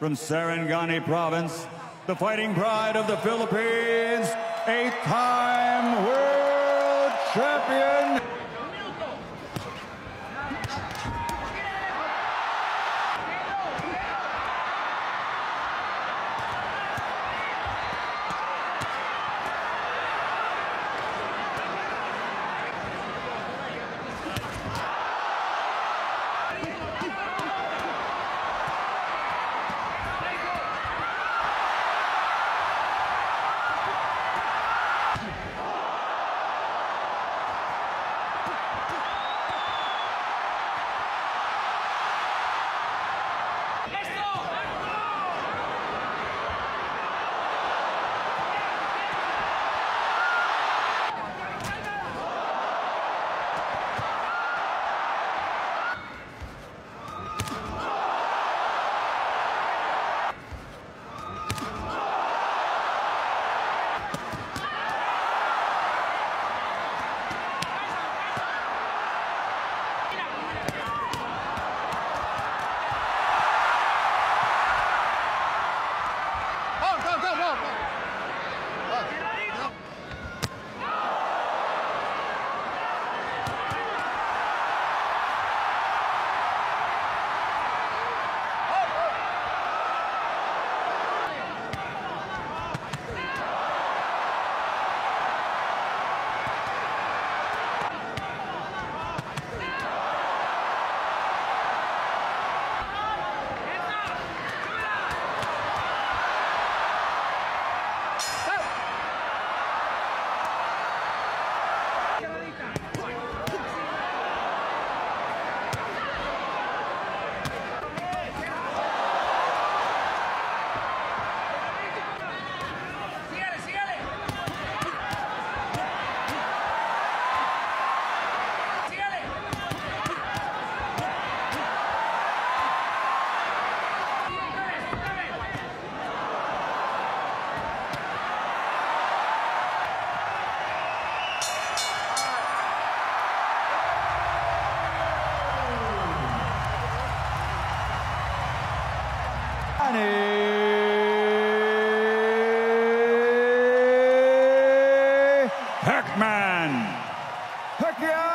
from Sarangani Province, the fighting pride of the Philippines, Heckman. Pacquiao.